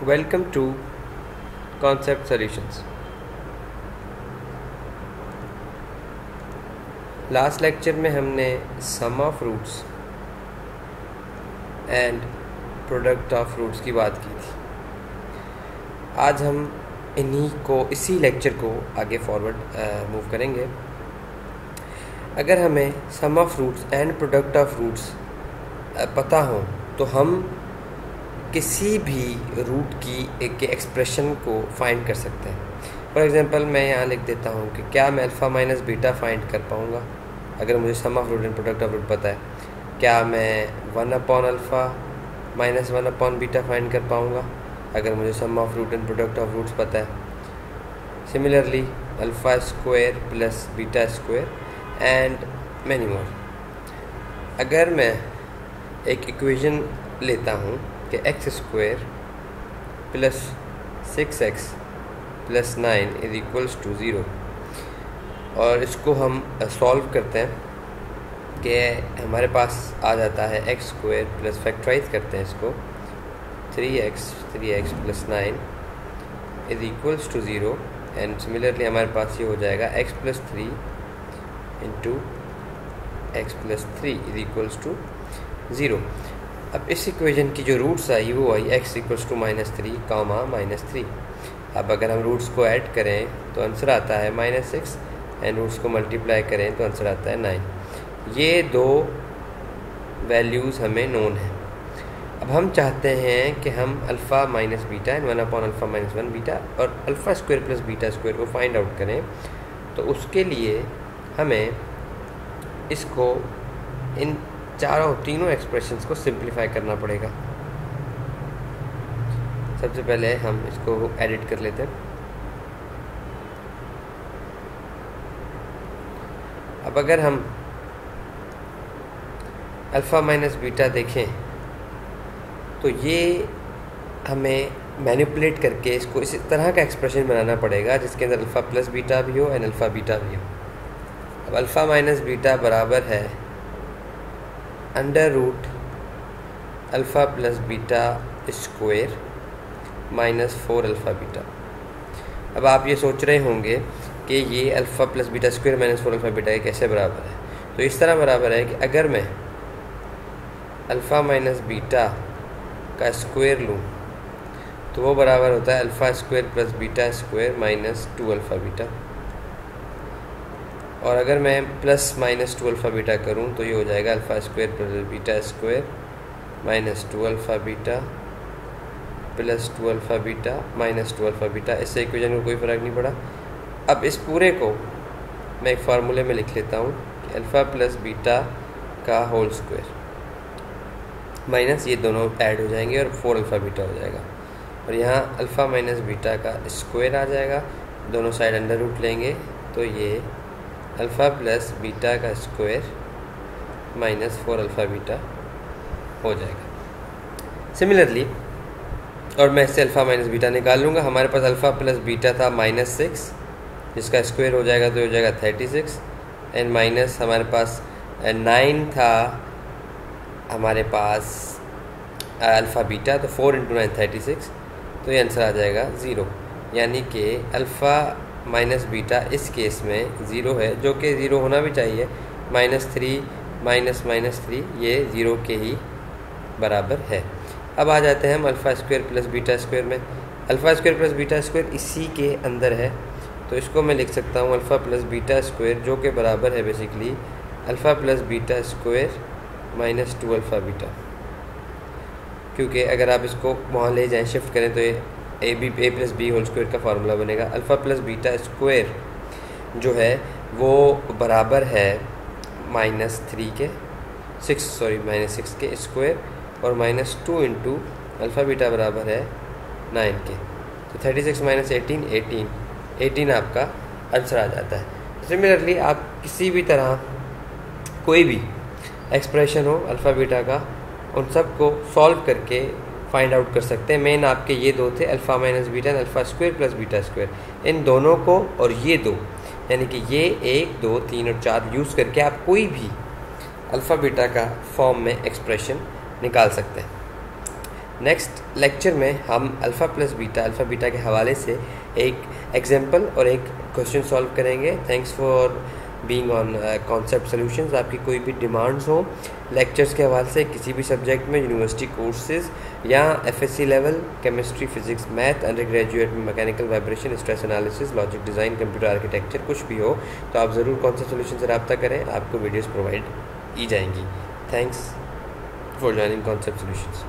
Welcome to Concept Solutions. Last lecture में हमने sum of roots and product of roots की बात की थी आज हम इन्हीं को, इसी लेक्चर को आगे फॉरवर्ड मूव करेंगे अगर हमें sum of roots and product of roots पता हो तो हम किसी भी रूट की एक एक्सप्रेशन को फाइंड कर सकते हैं। फॉर एग्ज़ाम्पल मैं यहाँ लिख देता हूँ कि क्या मैं अल्फ़ा माइनस बीटा फाइंड कर पाऊँगा? अगर मुझे sum of root and product of root पता है, क्या मैं one upon alpha minus one upon beta find कर पाऊँगा? अगर मुझे sum of root and product of roots पता है। Similarly alpha square plus beta square and many more अगर मैं एक इक्वेशन लेता हूँ कि x square plus six x plus nine is equals to zero और इसको हम सॉल्व करते हैं कि हमारे पास आ जाता है एक्स स्क्वायर प्लस फैक्टराइज करते हैं इसको। Three x three x plus nine is equals to zero and similarly हमारे पास ये हो जाएगा x plus three into x plus three is equals to zero अब इस इक्वेशन की जो रूट्स आई, वो आई x equals to minus three comma minus three अब अगर हम रूट्स को ऐड करें तो आंसर आता है माइनस सिक्स एंड रूट्स को मल्टीप्लाई करें तो आंसर आता है नाइन ये दो वैल्यूज़ हमें नोन हैं. अब हम चाहते हैं कि हम alpha minus beta and one upon alpha minus one beta और alpha square plus beta square को फाइंड आउट करें. तो उसके लिए हमें इसको इन चारों, तीनों एक्सप्रेशंस को सिंप्लीफाई करना पड़ेगा। सबसे पहले हम इसको एडिट कर लेते हैं। अब अगर हम अल्फ़ा माइनस बीटा देखें तो ये हमें मैनिपुलेट करके इसको इस तरह का एक्सप्रेशन बनाना पड़ेगा, जिसके अंदर अल्फ़ा प्लस बीटा भी हो एंड अल्फ़ा बीटा भी हो। अब अल्फ़ा माइनस बीटा बराबर है under root alpha plus beta square minus four alpha beta अब आप ये सोच रहे होंगे कि ये alpha plus beta square minus four alpha beta कैसे बराबर है? तो इस तरह बराबर है कि अगर मैं अल्फ़ा माइनस बीटा का स्क्वेयर लूँ तो वो बराबर होता है alpha square plus beta square minus two alpha beta और अगर मैं plus minus two alpha beta करूँ तो ये हो जाएगा alpha square plus beta square minus two alpha beta plus two alpha beta minus two alpha beta इससे equation को कोई फ़र्क नहीं पड़ा। अब इस पूरे को मैं एक फार्मूले में लिख लेता हूँ कि अल्फ़ा प्लस बीटा का होल स्क्वायर माइनस ये दोनों ऐड हो जाएँगे और फोर अल्फ़ा बीटा हो जाएगा। और यहाँ अल्फ़ा माइनस बीटा का स्क्वायर आ जाएगा। दोनों साइड अंडर रूट लेंगे तो ये अल्फ़ा प्लस बीटा का square minus four alpha beta हो जाएगा। सिमिलरली और मैं इससे अल्फ़ा माइनस बीटा निकाल लूँगा। हमारे पास अल्फ़ा प्लस बीटा था माइनस सिक्स जिसका स्क्वायर हो जाएगा तो हो जाएगा थर्टी सिक्स एंड माइनस हमारे पास नाइन था, हमारे पास अल्फ़ा बीटा तो four into nine thirty six तो ये आंसर आ जाएगा ज़ीरो यानी कि अल्फ़ा माइनस बीटा इस केस में ज़ीरो है, जो कि ज़ीरो होना भी चाहिए। Minus three minus minus three ये ज़ीरो के ही बराबर है। अब आ जाते हैं हम alpha square plus beta square में। Alpha square plus beta square इसी के अंदर है। तो इसको मैं लिख सकता हूँ अल्फ़ा प्लस बीटा स्क्वायर जो कि बराबर है basically alpha plus beta square minus two alpha beta क्योंकि अगर आप इसको वहाँ ले जाएँ शिफ्ट करें तो ये A B A plus B whole square का फार्मूला बनेगा। अल्फ़ा प्लस बीटा स्क्वायर जो है, वो बराबर है माइनस थ्री के सिक्स सॉरी माइनस सिक्स के स्क्वायर और minus two into alpha beta बराबर है नाइन के। तो thirty six minus eighteen eighteen eighteen आपका आंसर आ जाता है। सिमिलरली आप किसी भी तरह, कोई भी एक्सप्रेशन हो अल्फ़ा बीटा का, उन सबको सॉल्व करके फाइंड आउट कर सकते हैं। मेन आपके ये दो थे alpha minus beta alpha square plus beta square इन दोनों को और ये दो, यानी कि ये एक, दो, तीन और चार यूज़ करके आप कोई भी अल्फ़ा बीटा का फॉर्म में एक्सप्रेशन निकाल सकते हैं। नेक्स्ट लेक्चर में हम alpha plus beta alpha beta के हवाले से एक एग्ज़ाम्पल और एक क्वेश्चन सॉल्व करेंगे। Thanks for being on Concept Solutions आपकी कोई भी डिमांड्स हो लेक्चर्स के हवाले से किसी भी सब्जेक्ट में यूनिवर्सिटी कोर्सेज या FSC level chemistry physics math undergraduate में mechanical vibration stress analysis logic design computer architecture कुछ भी हो तो आप ज़रूर कॉन्सेप्ट सोल्यूशन से रब्ता करें, आपको वीडियोज़ प्रोवाइड की जाएँगी। Thanks for joining concept solutions